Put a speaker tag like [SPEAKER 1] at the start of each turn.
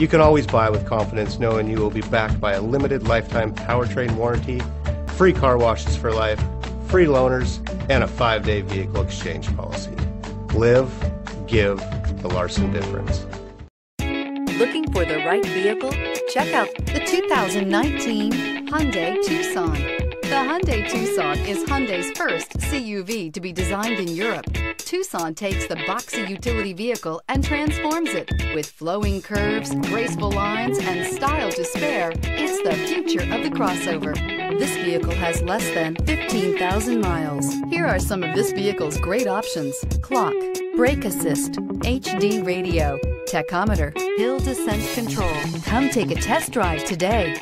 [SPEAKER 1] You can always buy with confidence knowing you will be backed by a limited lifetime powertrain warranty, free car washes for life, free loaners, and a five day vehicle exchange policy. Live, give the Larson difference.
[SPEAKER 2] Looking for the right vehicle? Check out the 2019 Hyundai Tucson. The Hyundai Tucson is Hyundai's first CUV to be designed in Europe. Tucson takes the boxy utility vehicle and transforms it. With flowing curves, graceful lines, and style to spare, it's the future of the crossover. This vehicle has less than 15,000 miles. Here are some of this vehicle's great options. Clock, brake assist, HD radio, tachometer, hill descent control. Come take a test drive today.